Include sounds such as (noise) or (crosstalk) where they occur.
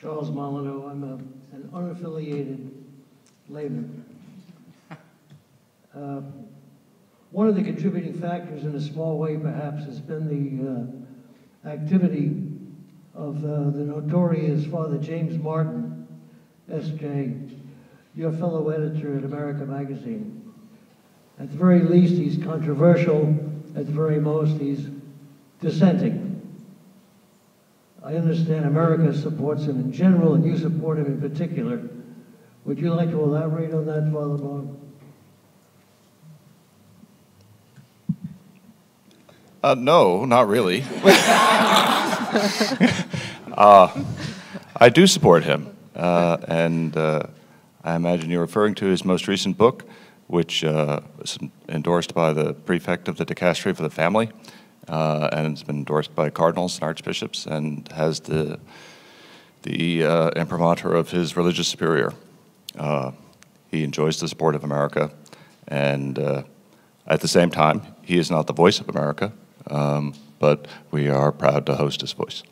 Charles Molyneux. I'm a, an unaffiliated layman. (laughs) Uh, One of the contributing factors, in a small way perhaps, has been the uh, activity of uh, the notorious Father James Martin, S.J., your fellow editor at America Magazine. At the very least, he's controversial. At the very most, he's dissenting. I understand America supports him in general, and you support him in particular. Would you like to elaborate on that, Father Bob? Uh, no, not really. (laughs) (laughs) uh, I do support him, uh, and uh, I imagine you're referring to his most recent book, which uh, was endorsed by the prefect of the dicastery for the family, uh, and it's been endorsed by cardinals and archbishops, and has the the uh, imprimatur of his religious superior. Uh, he enjoys the support of America, and uh, at the same time, he is not the voice of America, um, but we are proud to host his voice.